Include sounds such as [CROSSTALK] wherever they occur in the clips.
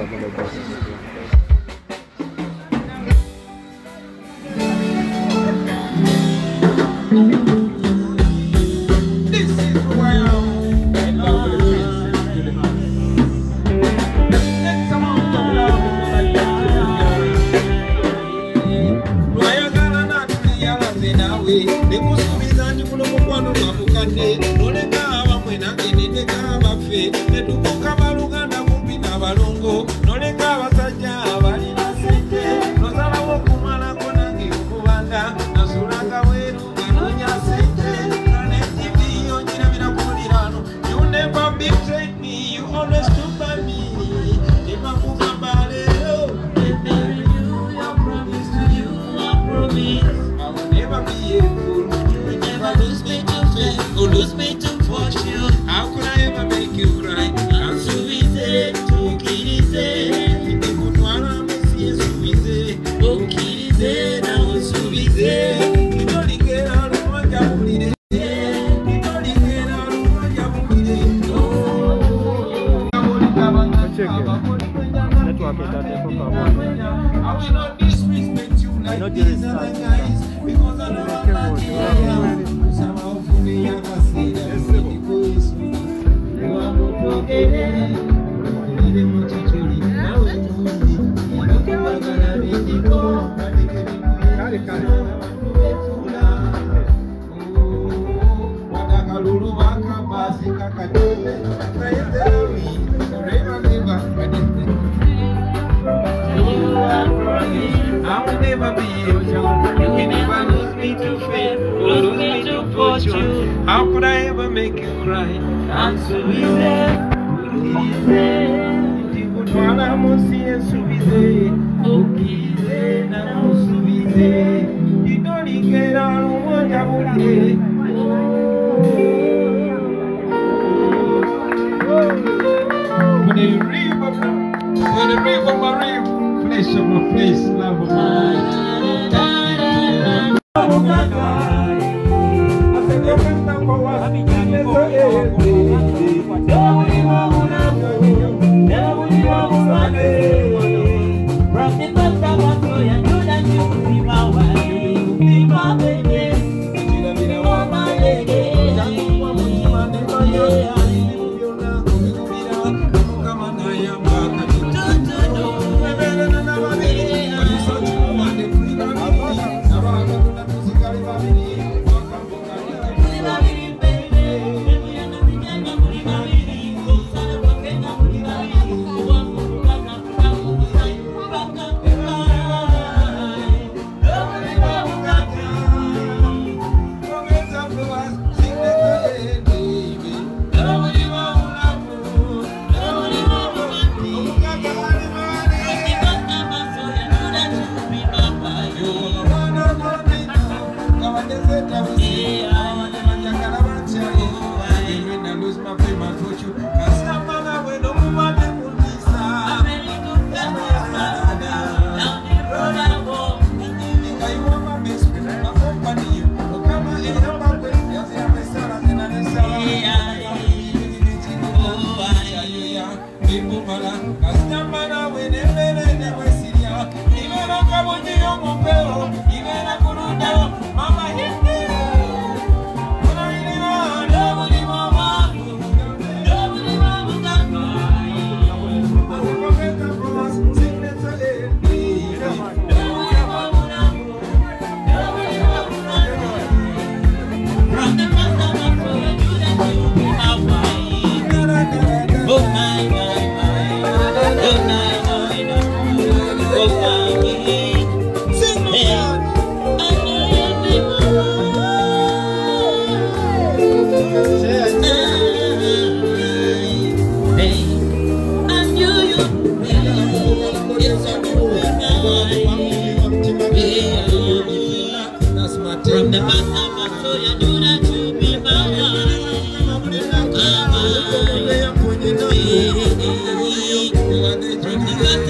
double double. Africa, therefore, I will not disrespect you like this.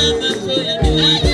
I'm you are.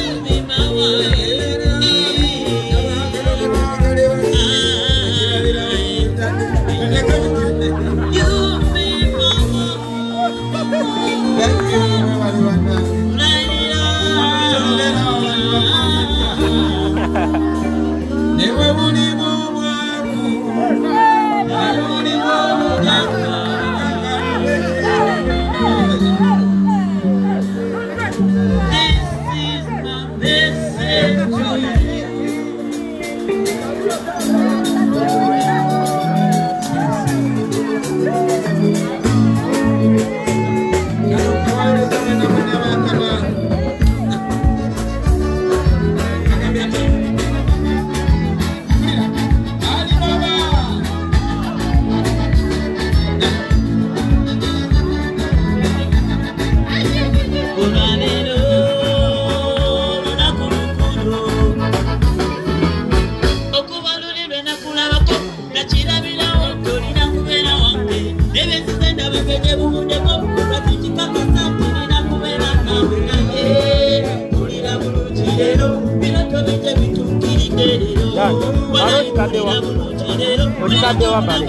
Leero Ya, wano otikadde wa? bulungi leero Otikadde wa kale?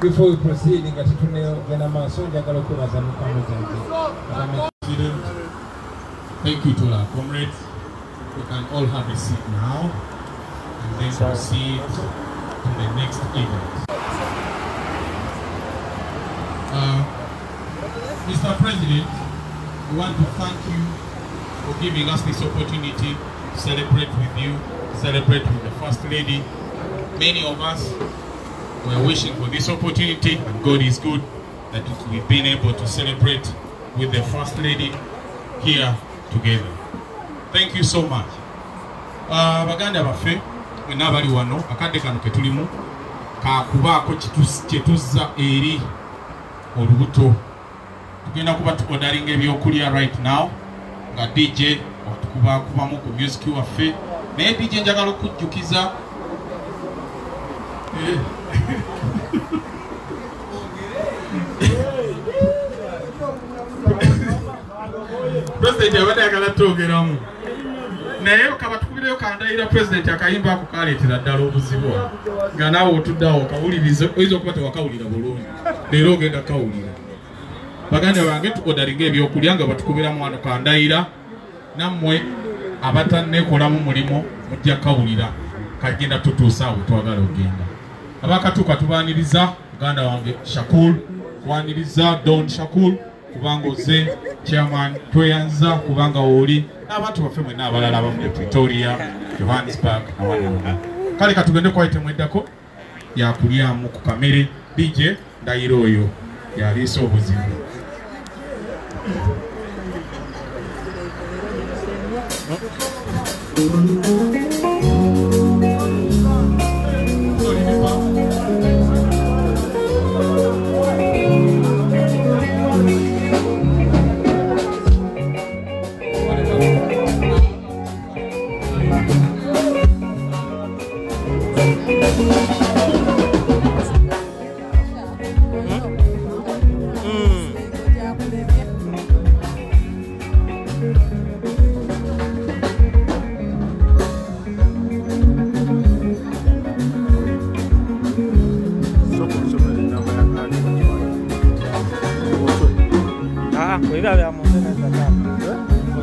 Before we proceed, nga tutunegenda maaso njagala okwebaza mukwano gyange. President. Thank you to our comrades. We can all have a seat now and then proceed to the next event. Uh, Mr. President, we want to thank you for giving us this opportunity to celebrate with you, celebrate with the First Lady. Many of us were wishing for this opportunity, and God is good that we've been able to celebrate with the First Lady here together. Thank you so much. Uh, baganda baffe mwenna abali wano akadde kano ke tulimu kakubaako kitu- kye tuzza eri olubuto tugenda kuba tuodaringa ebyokulya right now nga dj watukubakubamu ku music waffe naye dj njagala okujjukiza Eh. Pulezidenti abadde ayagala twogeramu. Naye kaba tukubireyo kandayira pulezidenti akayimba ako kaleetera ddala obuzibu. Nga naawe otuddeawo okawuliriza oyinza okuba tewakawulira bulungi. Leero ogenda kawulira baganda bange tuodaringa ebyokulya nga batukubiramu wano kandayira nammwe abatannekolamu mulimu mujja kawulira kagenda tutuusa awo twagala ogenda abakatuuka tubaaniriza muganda wange shakul waniriza don shakul kubanga oze chairman tweyanza kubanga wooli n'abantu baffe mwenna abalala abamu pretoria johannesburg nawanaa kale katugende kwaitemu eddako yakulyamu ku kamere. Dj ndayiro oyo yaliisa obuzibu. Ah,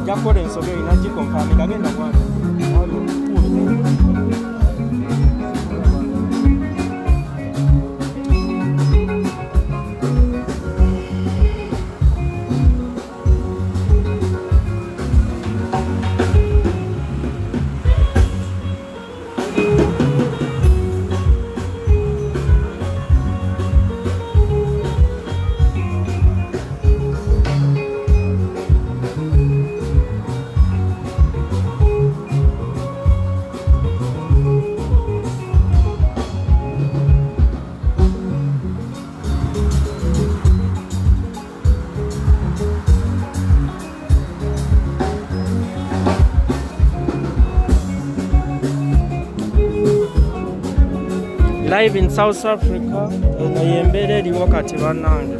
ya por el solo y una chico, mi caguen la guana. Live in south africa and eno yembeera eriwo kati bannange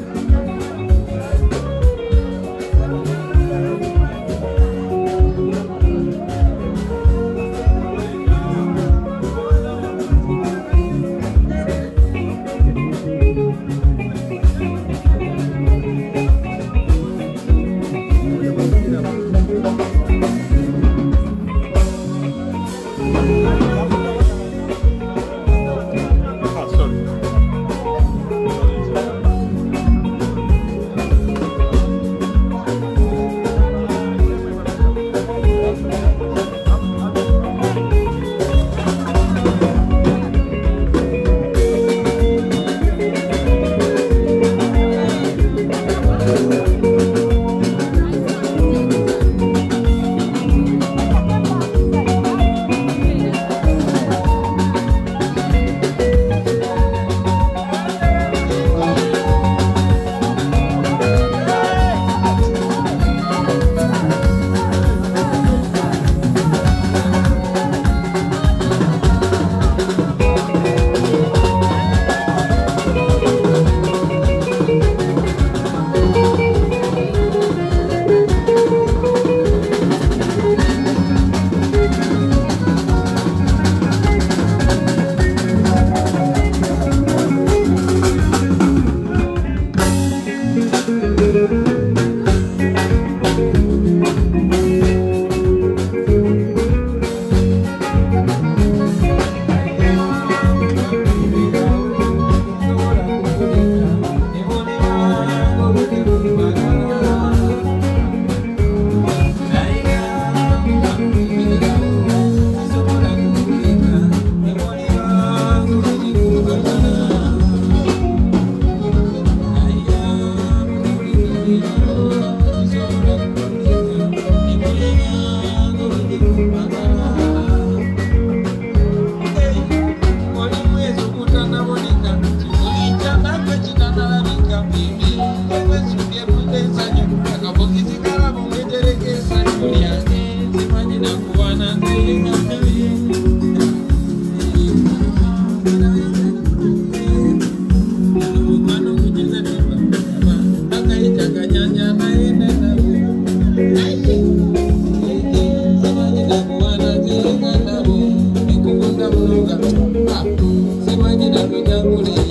memory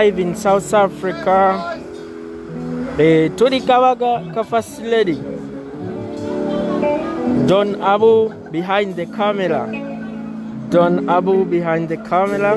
Live in south africa. Eh, tuli kabaga ka first lady. Don abu behind the camera. Don abu behind the camera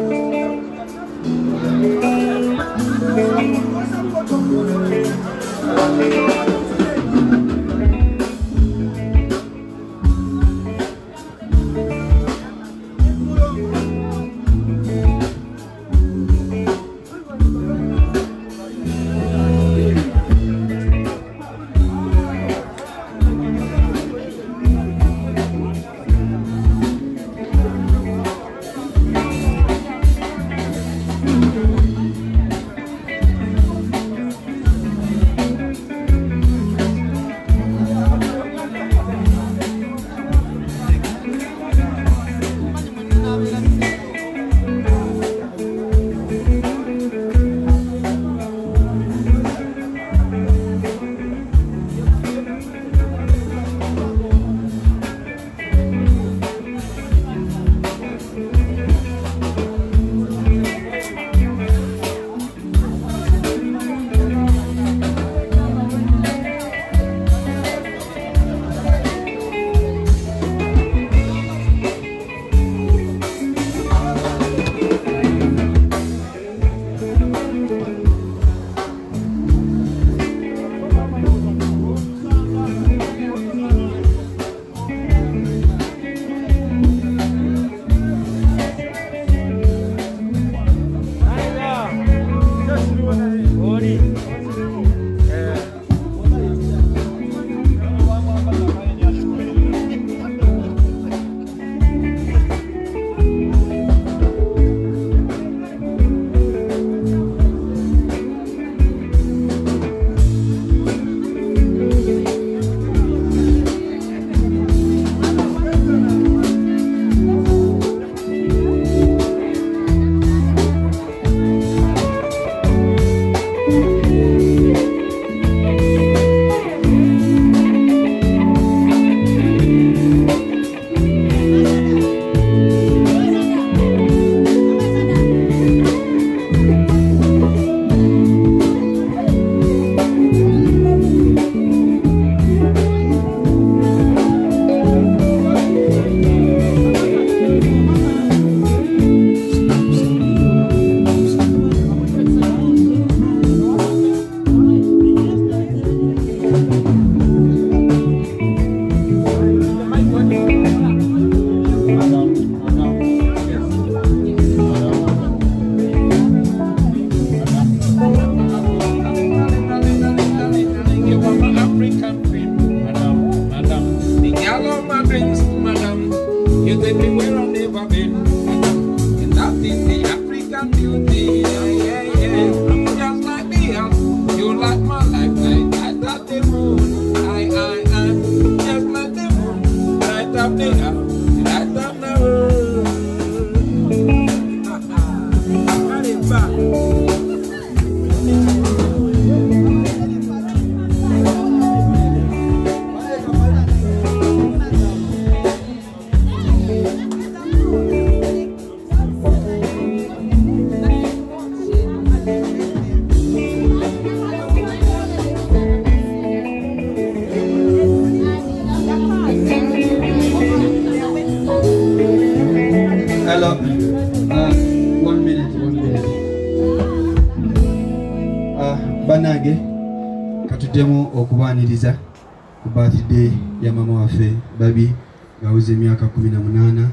emyaka 18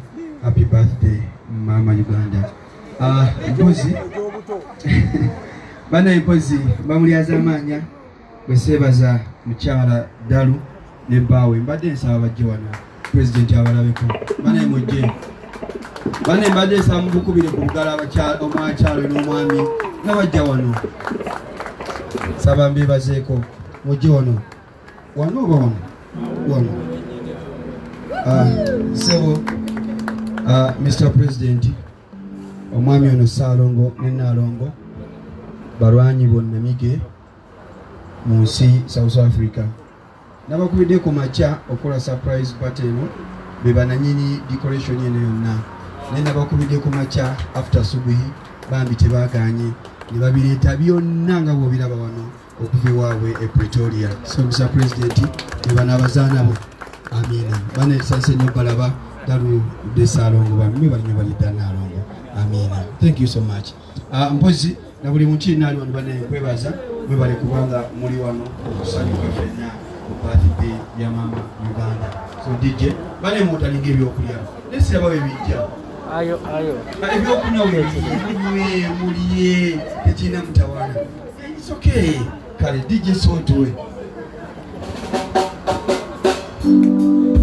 happy birthday mama uganda. Uh, mpozi. [LAUGHS] Banaye mpozi bamulyaza amaanya bweseebaza mukyala dalu ne bbaawe mbadde nsaba bajje wano pulezidenti abalabeko. Banaye mujje bane mbadde nsaba mubukubire ku abakyala- omwakyalo n'omwami nga bajja wano. Saba mbebazeeko mujje wano. Wano oba wano? Wano. Ah, sebo ah, mr president omwami ono saalongo ne naalongo balwanyi bonnamige mu nsi south africa. Nabakubidde ku makya okola surprise party eno be bananyini decoration eno yonna. Naye nabakubidde ku makya after subuhi bambi tebaganye. Ne babireeta byonna nga bw'obiraba wano okuva ewaabwe e pretoria. So mr president ne bano abazaanabo amiina banesanse nyo balaba dalu desalongo bamme balinyo balidda nalongo. Amiina thank you so much. Uh, mpozi na buli muntu yenna ali wano bane nkwebaza mwebale kubanga muli wano okusanyuka ffenna birthday ya mama uganda. So dj bane mwotalinga ebyokulya. Nesiraba bebijja ayo ayo. Ebyokunywa wemunywe mulye tekirina mutawana It's okay. Kale dj sotowe Yes,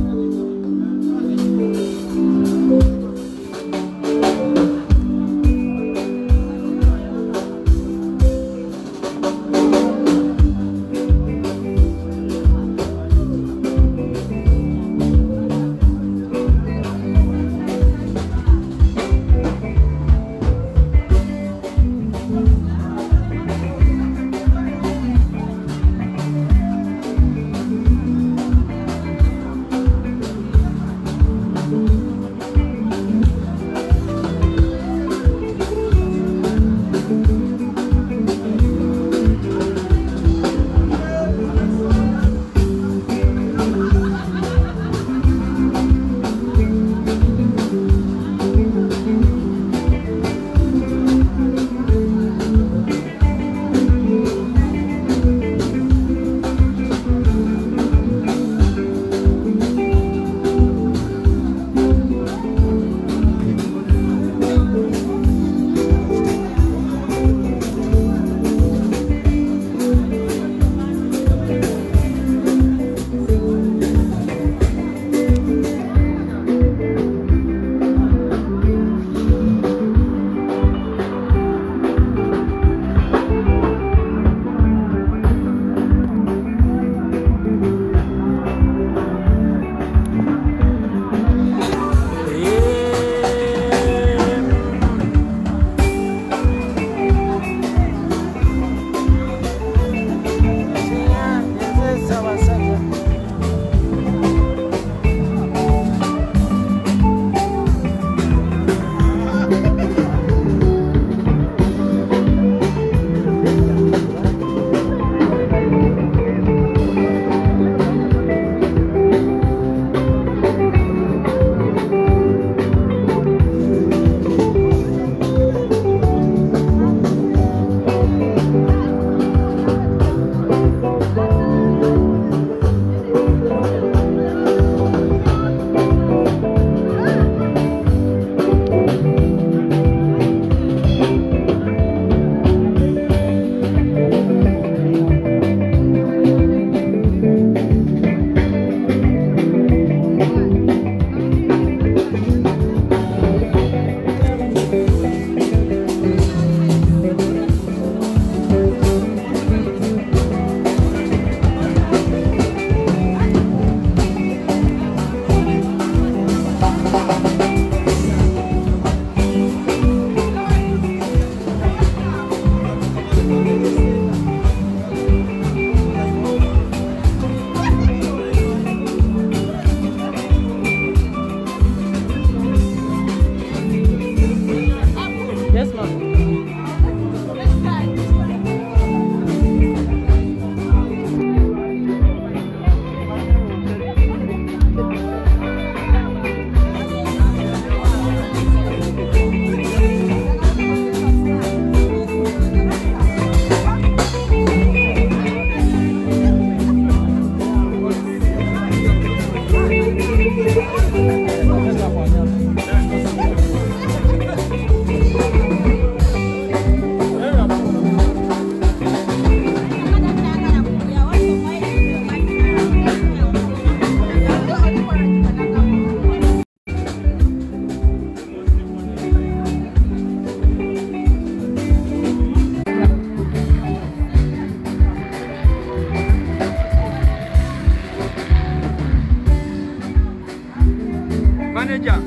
manager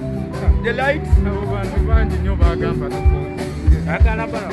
the lights abo bantu bangi nnyo bagamba agala bala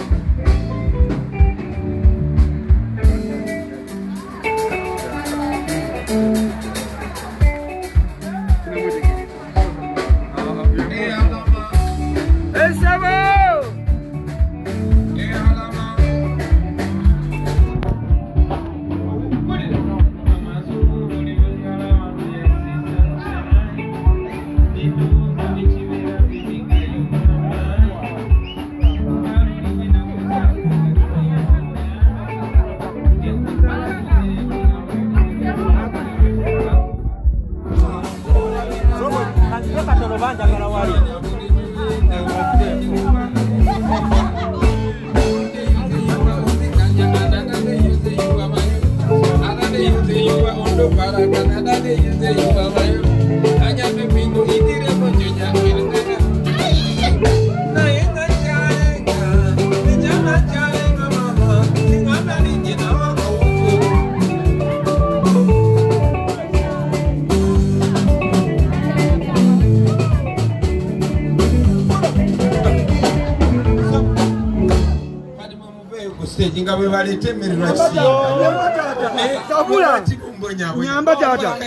bwe baleeta emmere lwakiyamba taata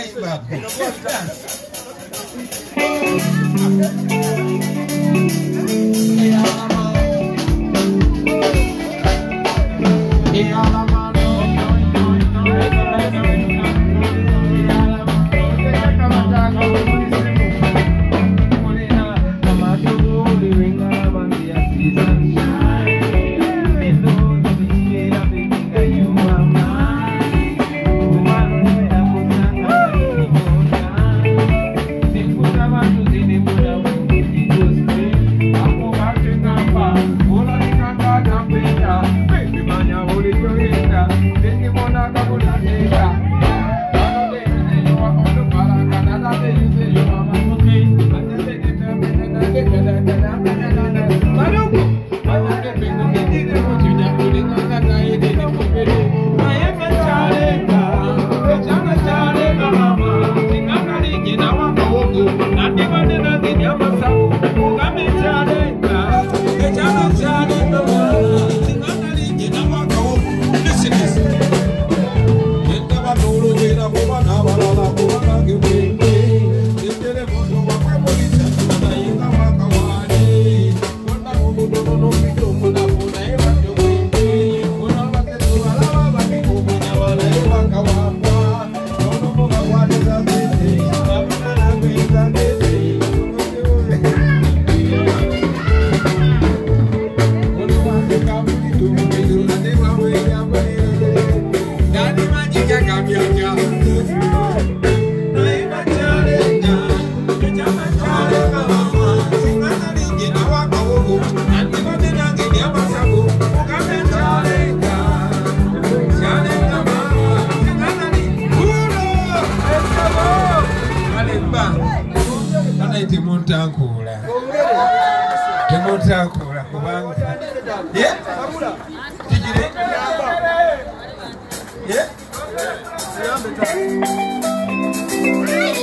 Yeah, I'm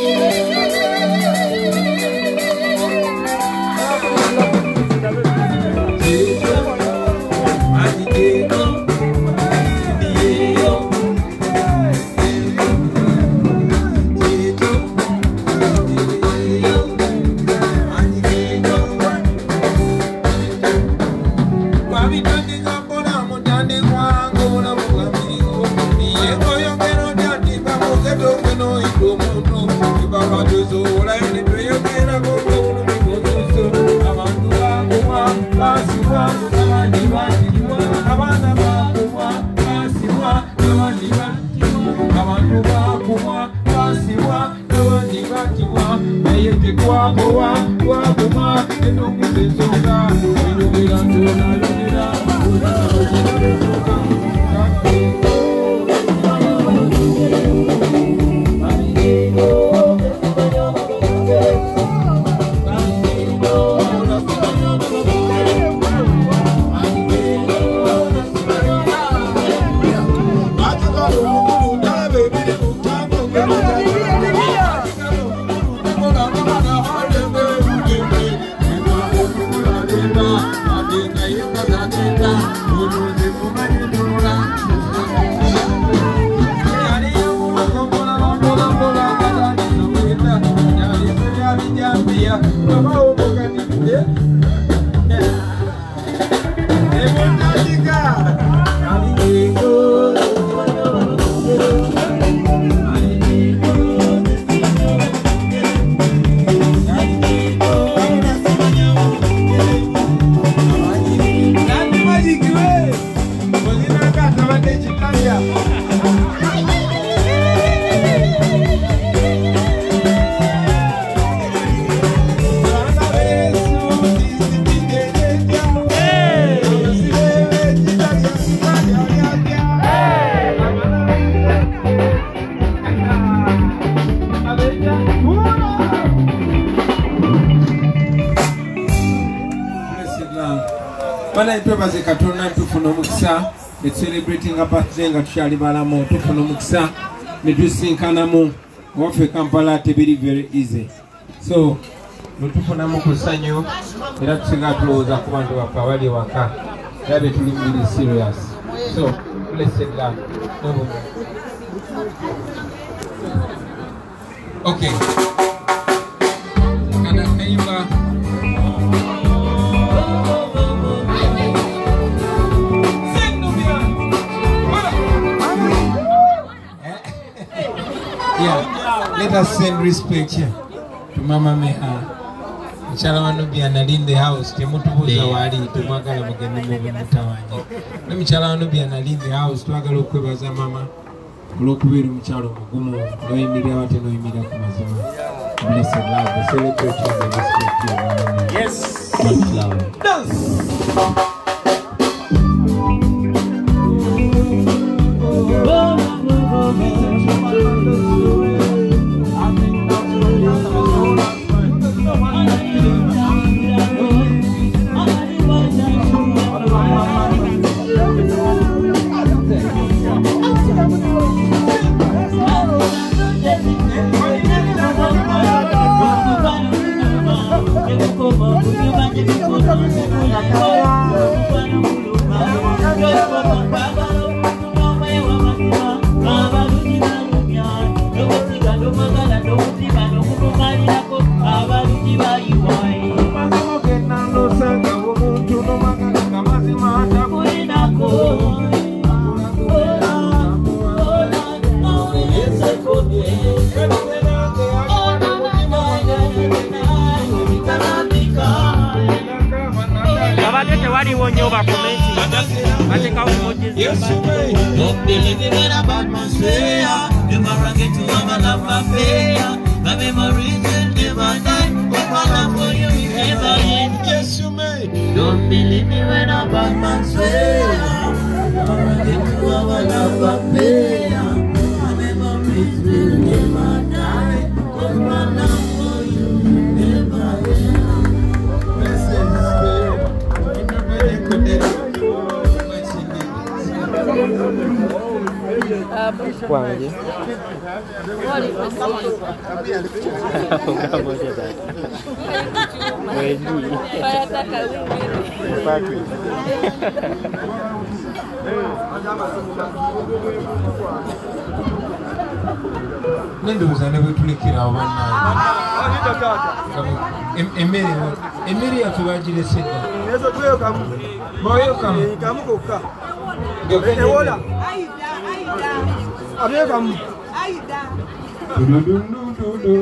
Yeah. Banaye twebaze katonda tufuna omukisa etucelebratinga birthday nga tukyali balamu tufuna omukisa netusinkanamu owaffe kampala tebiri very easy. So netufunamu ku ssanyu era tusinga tulowooza ku bantu baffe abali ewaka era betuli mubiri serious. So love n'obumu. Okay let us send respect here to Mama Meha. Mukyala wa Nubia nali in the house temutubuuza waali temwagala mugende mubimutawanyi ne mukyala wa Nubia nali in the house twagala okwebaza mama olw'okubeera omukyalo omugumu n'oyimirira wate n'oyimirira ku mazima blessed love the celebrate and the respect you Mama Meha. Yes. Much love. Babadde Don't believe me when I'm back man's way. Alright, you have a love and pay. Kwange ugamboje dada wendi Paki. nendowooza ne bwetulekerawo bannange Em- emmere emmere yaffe bagirese dda bayokamu Adegam. Aida. Do do do do do.